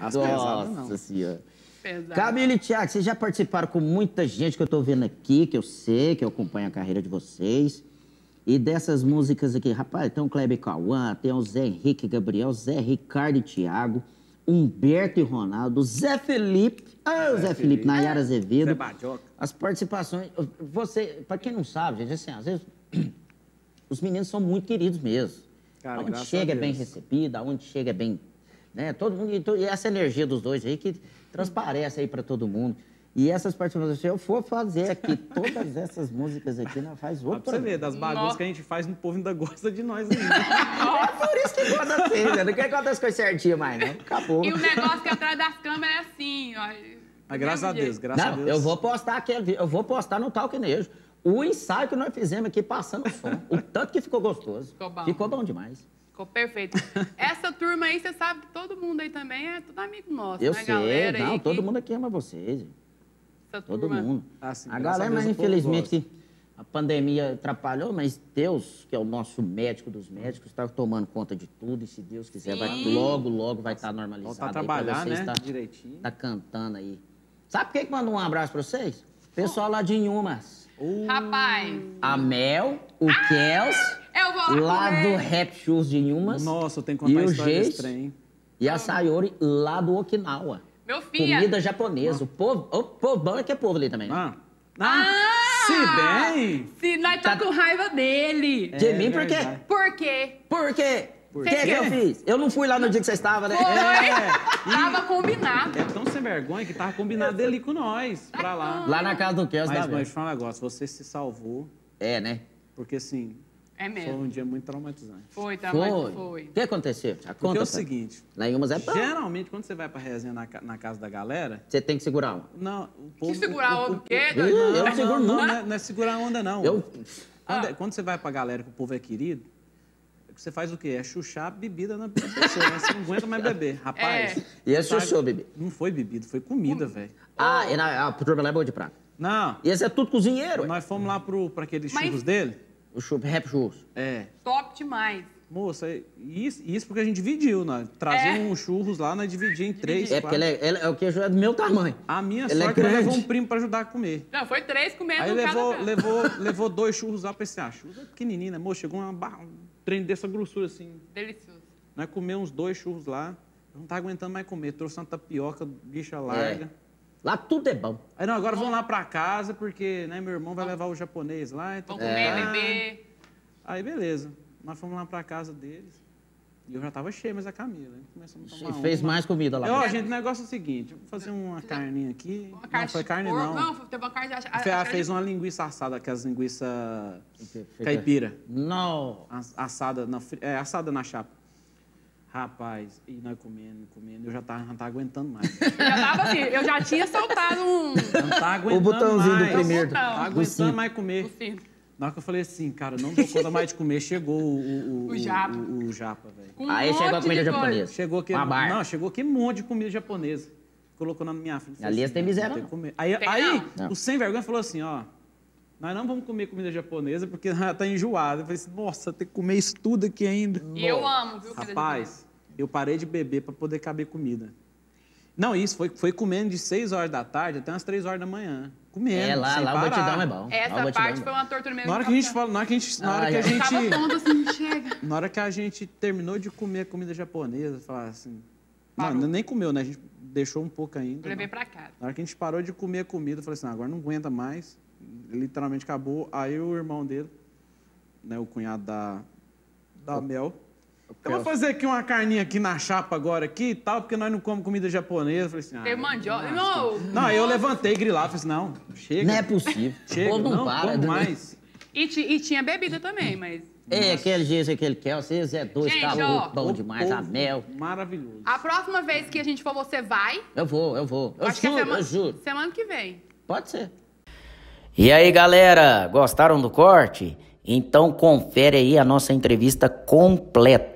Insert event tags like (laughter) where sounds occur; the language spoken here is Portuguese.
As pesadas, não. Nossa senhora. Pesado. Camila e Thiago, vocês já participaram com muita gente que eu tô vendo aqui, que eu sei, que eu acompanho a carreira de vocês. E dessas músicas aqui, rapaz, tem o Kleber Cauã, tem o Zé Henrique Gabriel, Zé Ricardo e Thiago, Humberto e Ronaldo, Zé Felipe, ah, o Zé, Felipe, Nayara Azevedo. Zé Badioca. As participações, você, pra quem não sabe, gente, assim, às vezes (clears throat) os meninos são muito queridos mesmo. Cara, Aonde chega a é bem recebido, aonde chega é bem, né, todo mundo, e to- e essa energia dos dois aí que transparece aí pra todo mundo. E essas participações, se eu for fazer aqui todas essas músicas aqui, nós faz Ó, outro pra você ver, das bagunças Nossa. que a gente faz, o povo ainda gosta de nós ainda. É por isso que conta assim, né? Não quer contar as coisas certinhas mais, não. Acabou. E o negócio que é atrás das câmeras é assim, ó. Mas graças a Deus, graças a Não, Deus. eu vou postar aquele, eu vou postar no Talknejo. O ensaio que nós fizemos aqui passando o som. O tanto que ficou gostoso. Ficou bom. Ficou bom demais. Ficou perfeito. (laughs) Essa turma aí, você sabe que todo mundo aí também é tudo amigo nosso, Eu né, sei, galera? não, aí todo que- mundo aqui ama vocês. Essa Todo turma. mundo. Ah, sim, a galera, mas infelizmente, a pandemia atrapalhou, mas Deus, que é o nosso médico dos médicos, está tomando conta de tudo. E se Deus quiser, vai, logo, logo vai estar normalizado. Voltar a aí pra trabalhar, vocês né? Tá, Direitinho. tá cantando aí. Sabe por que manda um abraço pra vocês? Pessoal lá de Inhumas. Rapaz, A Mel, o Kels, lá, do Rap Shoes de Inhumas. Nossa, eu tenho que E contar a o história desse Geis? trem. E a Sayori, lá do Okinawa. Meu filho. Comida japonesa. O povo, o povão é que é povo ali também. né? Ah, ah, se bem... Se nós tá, com raiva dele. De É mim, por quê? verdade. Por quê? Por quê? Por O que, quê? que eu fiz? Eu não fui lá no dia que você estava, né? Foi. É, (laughs) Tava combinado. É tão sem vergonha que tava combinado dele com nós, pra lá. Lá na casa do Kels, Mas, mas Mel. deixa eu falar um negócio, você se salvou, É, né? porque assim, É foi mesmo. um dia muito traumatizante. Foi, tá, Foi. mas foi. O que aconteceu? Já Porque conta. é o seguinte, Lá em Inhumas é bom. geralmente quando você vai pra resenha na, na casa da galera, Você tem que segurar um. não, o povo... segurar o quê, Não? Eu não, seguro não, não, é, não é segurar a onda, não. Eu... Quando, Ah. é- quando você vai pra galera que o povo é querido, você faz o quê? É chuchar a bebida na pessoa, né? Você não aguenta mais beber. (laughs) Rapaz... É. E esse sabe- chuchou, bebê? Não foi bebida, foi comida, velho. Ah, e na, a turma lá é boa de prato. Não, E esse é tudo cozinheiro. nós fomos lá pro, pra aqueles Mas- churros dele. O chup, rap churros. É. Top demais. Moça, isso, isso porque a gente dividiu, nós trazia É. uns churros lá, nós dividia em três, É porque quatro. é, ele é- o queijo é do meu tamanho. A minha ele é sorte, grande. levou um primo pra ajudar a comer. Não, foi três comendo Aí um levou, cada levou, levou dois churros lá pra esse ah, churros é pequenininho, né? Moça, chegou uma barra, um trem dessa grossura assim. Delicioso. Nós comemos uns dois churros lá, eu não tava aguentando mais comer, trouxe uma tapioca, bicha larga. É. Lá tudo é bom. Aí não, agora vamos lá pra casa, porque né, meu irmão vai levar o japonês lá. Então, Vamos comer, beber. Aí beleza, nós fomos lá pra casa deles. E eu já tava cheio, mas a Camila. Começamos a tomar E fez uma. mais comida lá. Ó, gente, o negócio é o seguinte, vou fazer uma carninha aqui. Uma não carne foi de carne, porco. não. Não, teve uma carne a- a- a fez uma linguiça assada, aquelas linguiça Fica- caipira. Não. As- Assada na, é, assada na chapa. Rapaz, e nós comendo, comendo, eu já tava, não tava aguentando mais. de- (laughs) Já tava assim, eu já tinha soltado um... Eu não tava aguentando botãozinho do mais. primeiro. botão. Tava Do aguentando mais comer. o. Na hora que eu falei assim, cara, não dou conta mais de comer, chegou o, o, O japa. o, o japa, velho. Um Aí chegou a comida japonesa. Chegou aqui, Uma barra. não, chegou aqui um monte de comida japonesa. Colocou na minha frente. Ali tem miséria, não. Aí, Tem aí não. o sem vergonha falou assim, ó, nós não vamos comer comida japonesa porque (laughs) já tá enjoado. Eu falei assim, nossa, tem que comer isso tudo aqui ainda. E eu amo, viu? Rapaz, eu parei de beber para poder caber comida. Não, isso, foi, foi comendo de 6 horas da tarde até umas 3 horas da manhã. Comendo, É, lá, sem lá o parar. batidão é bom. Lá o Essa batidão parte é foi uma tortura mesmo. Na hora que a gente fala, na hora que a gente, na hora Ai, que a ai. gente, Tava tonto assim, chega. (laughs) na hora que a gente terminou de comer a comida japonesa, falar assim, Parou. não, nem comeu, né? A gente deixou um pouco ainda. Eu levei né? pra casa. Na hora que a gente parou de comer a comida, eu falei assim, "Ah, agora não aguenta mais. Literalmente acabou. Aí o irmão dele, né, o cunhado da, da Mel, eu vou fazer aqui uma carninha aqui na chapa agora aqui e tal, porque nós não comemos comida japonesa. Eu falei assim, ah, Teve mandioca. Não, Não, aí eu levantei grilava, falei assim, não, chega, Não é possível. (laughs) chega, O povo não, para. como né? mais. E, e tinha bebida também, mas. É, aquele jeito, aquele Kels, vocês é dois Gente, ó, bom O demais. A mel. Maravilhoso. A próxima vez que a gente for, você vai. Eu vou, eu vou. Eu Acho que é juro, semana, eu juro. semana que vem. Pode ser. E aí, galera, gostaram do corte? Então confere aí a nossa entrevista completa.